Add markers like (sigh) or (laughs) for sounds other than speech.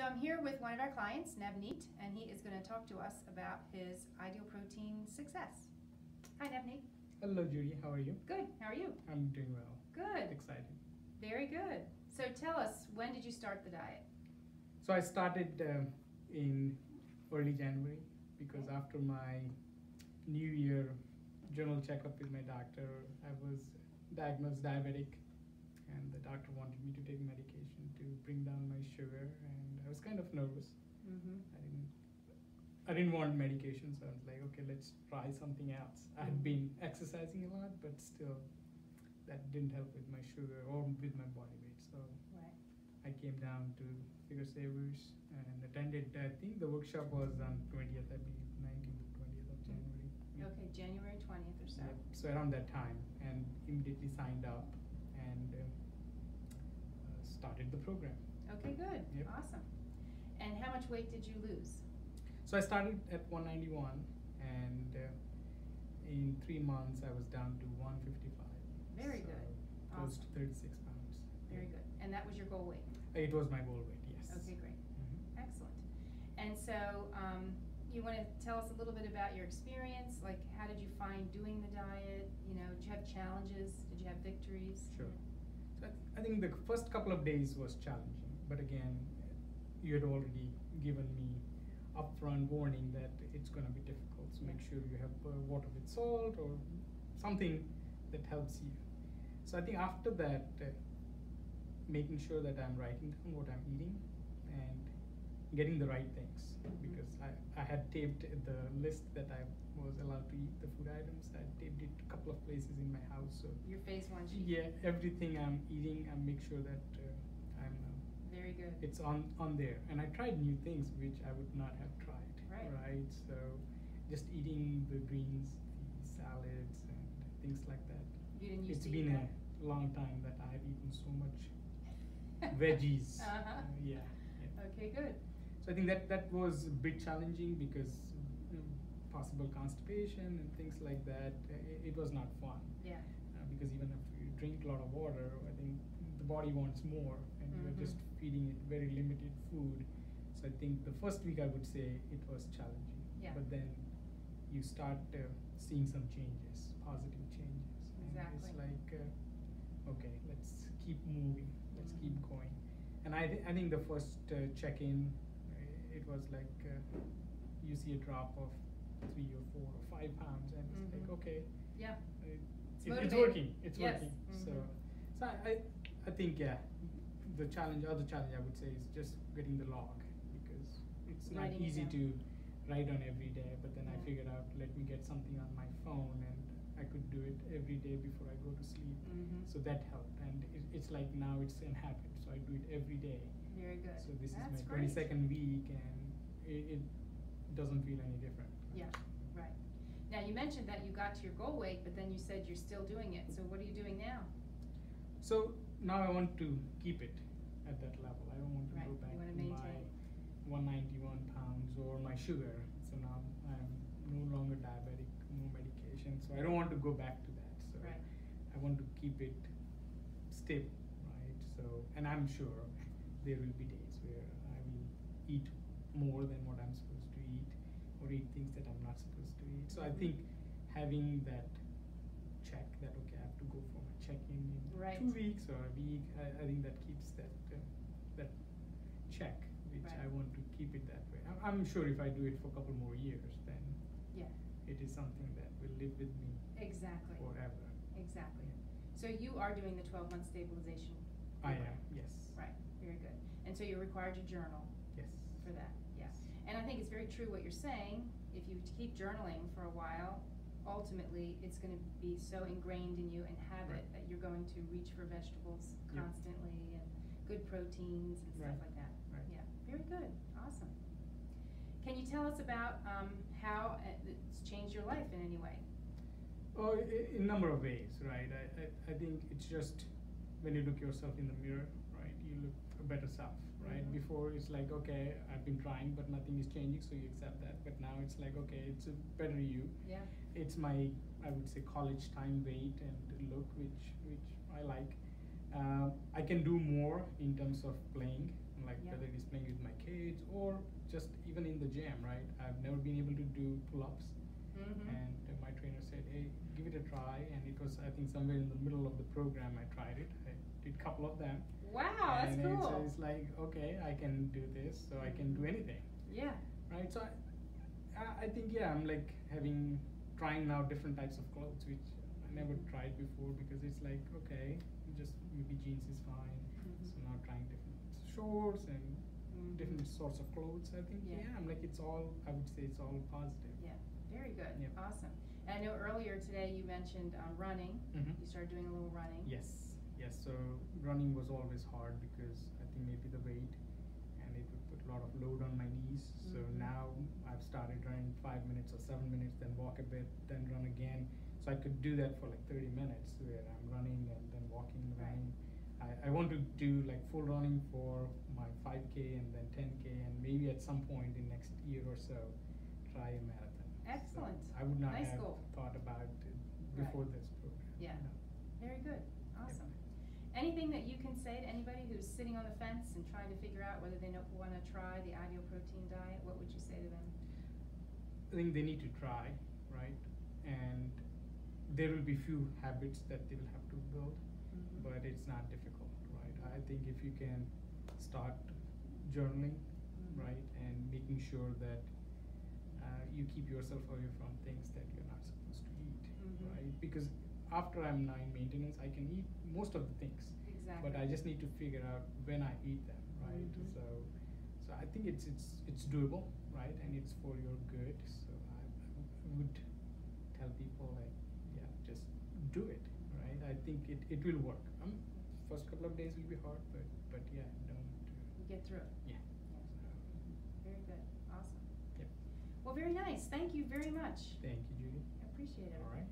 So I'm here with one of our clients, Navneet, and he is going to talk to us about his ideal protein success. Hi, Navneet. Hello, Judy. How are you? Good. How are you? I'm doing well. Good. Excited. Very good. So tell us, when did you start the diet? So I started uh, in early January because Okay. after my New Year general checkup with my doctor, I was diagnosed diabetic, and the doctor wanted me to take medication to bring down my sugar, and was kind of nervous. Mm-hmm. I didn't. I didn't want medication, so I was like, okay, let's try something else. I had Mhm. been exercising a lot, but still, that didn't help with my sugar or with my body weight. So Right. I came down to Figure Savers and attended. I think the workshop was on 20th, I believe, 19th to 20th of January. Okay, January 20th or so. Yep. So around that time, and immediately signed up and uh, started the program. Okay, good. Yep. Awesome. And how much weight did you lose? So I started at 191, and uh, in three months I was down to 155. Very So good. Close Awesome. to 36 pounds. Very good. And that was your goal weight? It was my goal weight, yes. Okay, great. Mhm. Excellent. And so, um, you want to tell us a little bit about your experience? Like, how did you find doing the diet? You know, did you have challenges? Did you have victories? Sure. So I, I think the first couple of days was challenging, but again, you had already given me upfront warning that it's going to be difficult. So make sure you have uh, water with salt or something that helps you. So I think after that, uh, making sure that I'm writing down what I'm eating and getting the right things because I, I had taped the list that I was allowed to eat the food items. I taped it a couple of places in my house. So Your phase one sheet? yeah, everything I'm eating, I make sure that Uh, Very good. it's on on there, and I tried new things which I would not have tried. Right. Right. So, just eating the greens, the salads, and things like that. You didn't used It's to been that? a long time that I've eaten so much (laughs) veggies. Uh-huh. Uh, yeah, yeah. Okay, good. So I think that that was a bit challenging because possible constipation and things like that. It, it was not fun. Yeah. Uh, because even if you drink a lot of water, I think body wants more, and Mhm. you're just feeding it very limited food. So I think the first week I would say it was challenging. Yeah. But then you start uh, seeing some changes, positive changes, and it's like, uh, okay, let's keep moving, let's Mhm. keep going. And I, th- I think the first uh, check-in, uh, it was like uh, you see a drop of three or four or five pounds, and it's like Mhm. okay, Yeah. it, It's it- it's working. It's Yes. working. So, Mhm. so I, I, think yeah, the challenge, other challenge I would say is just getting the log because it's not Writing it easy down. to write on every day. But then I figured out let me get something on my phone and I could do it every day before I go to sleep. Mhm. So that helped, and it, it's like now it's an habit. So I do it every day. Very good. So this That's is my great. twenty second week, and it, it doesn't feel any different. Yeah, right. Now, you mentioned that you got to your goal weight, but then you said you're still doing it. So what are you doing now? So now I want to keep it at that level. I don't want to Right, go back to my 191 pounds or my sugar. So now I'm no longer diabetic, no medication. So I don't want to go back to that. So Right. I want to keep it stable, right? So and I'm sure there will be days where I will eat more than what I'm supposed to eat or eat things that I'm not supposed to eat. So I think having that check that okay I have to go for my check-in in Right. two weeks or a week I, I think that keeps that uh, that check which I want to keep it that way. I'm, I'm sure if I do it for a couple more years then Yeah, it is something that will live with me exactly. forever. Exactly. So you are doing the 12 month stabilization? I program. am, yes. Right, very good. And so you're required to journal Yes. for that, yeah. And I think it's very true what you're saying. If you keep journaling for a while, ultimately, it's gonna be so ingrained in you and habit Right. that you're going to reach for vegetables constantly and good proteins and stuff Right. like that. Right. Yeah, very good, awesome. Can you tell us about, um, how uh, it's changed your life in any way? Oh, i- in a number of ways, right? I, I, I think it's just when you look yourself in the mirror, right? You look a better self, right? Mhm. Before it's like, okay, I've been trying, but nothing is changing, so you accept that. But now it's like, okay, it's a better you. Yeah, It's my, I would say, college time weight and look, which which I like. Uh, I can do more in terms of playing, like Yeah. whether it is playing with my kids or just even in the gym, right? I've never been able to do pull-ups, Mhm. and my trainer said, "Hey, give it a try." And it was, I think, somewhere in the middle of the program, I tried it. I did a couple of them. Wow, that's and cool. It's, it's like, okay, I can do this, so I can do anything, Yeah, right? So I, I- think, yeah, I'm like having, trying now different types of clothes, which I never tried before because it's like, okay, just maybe jeans is fine. Mhm. So now trying different shorts and Mhm. different sorts of clothes. I think, Yeah. yeah, I'm like, it's all, I would say it's all positive. Yeah, very good, Yep. awesome. I know earlier today you mentioned um, running, Mhm. you started doing a little running. Yes, yes. So running was always hard because I think maybe the weight and it would put a lot of load on my knees. So Mhm. now I've started running five minutes or seven minutes, then walk a bit, then run again. So I could do that for like 30 minutes where I'm running and then walking, Right. running. I, I want to do like full running for my 5K and then 10K and maybe at some point in next year or so try a marathon. I would not Nice have goal. thought about it Right. before this program. Yeah. No. Very good, awesome. Anything that you can say to anybody who's sitting on the fence and trying to figure out whether they know, wanna try the ideal protein diet, what would you say to them? I think they need to try, right? And there will be few habits that they will have to build, Mhm. but it's not difficult, right? I think if you can start journaling, Mhm. right, and making sure that you keep yourself away from things that you're not supposed to eat, Mhm. right? Because after I'm nine maintenance, I can eat most of the things, Exactly. but I just need to figure out when I eat them, right? Mhm. So, so I think it's it's it's doable, right? And it's for your good. So I, I would tell people like, yeah, just do it, right? I think it, it will work. Um, first couple of days will be hard, but but yeah, don't. You get through it. Yeah. Yeah. Very good, awesome. Yep. Well, very nice, thank you very much. Thank you, Judy. I appreciate it. All right.